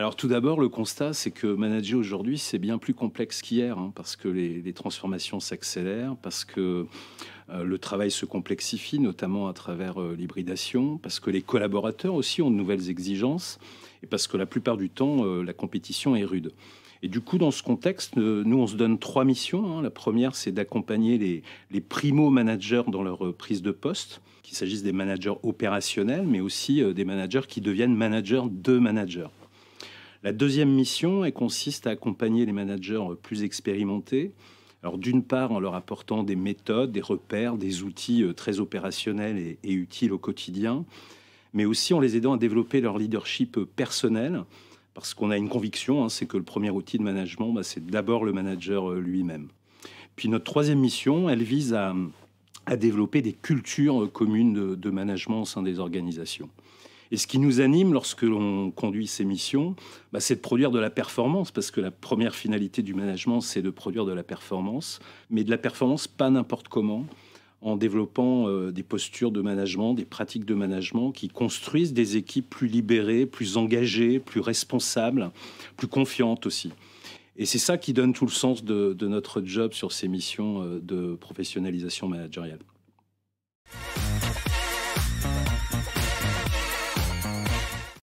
alors tout d'abord, le constat, c'est que manager aujourd'hui, c'est bien plus complexe qu'hier, hein, parce que les, transformations s'accélèrent, parce que euh, le travail se complexifie, notamment à travers euh, l'hybridation, parce que les collaborateurs aussi ont de nouvelles exigences, et parce que la plupart du temps, euh, la compétition est rude. Et du coup, dans ce contexte, nous, on se donne trois missions. Hein. La première, c'est d'accompagner les, les primo-managers dans leur prise de poste, qu'il s'agisse des managers opérationnels, mais aussi des managers qui deviennent managers de managers. La deuxième mission, elle consiste à accompagner les managers plus expérimentés. Alors d'une part en leur apportant des méthodes, des repères, des outils euh, très opérationnels et, utiles au quotidien, mais aussi en les aidant à développer leur leadership euh, personnel, parce qu'on a une conviction, hein, c'est que le premier outil de management, bah, c'est d'abord le manager euh, lui-même. Puis notre troisième mission, elle vise à, développer des cultures communes de management au sein des organisations. Et ce qui nous anime lorsque l'on conduit ces missions, bah, c'est de produire de la performance, parce que la première finalité du management, c'est de produire de la performance, mais de la performance pas n'importe comment, en développant euh, des postures de management, des pratiques de management qui construisent des équipes plus libérées, plus engagées, plus responsables, plus confiantes aussi. Et c'est ça qui donne tout le sens de, notre job sur ces missions euh, de professionnalisation managériale.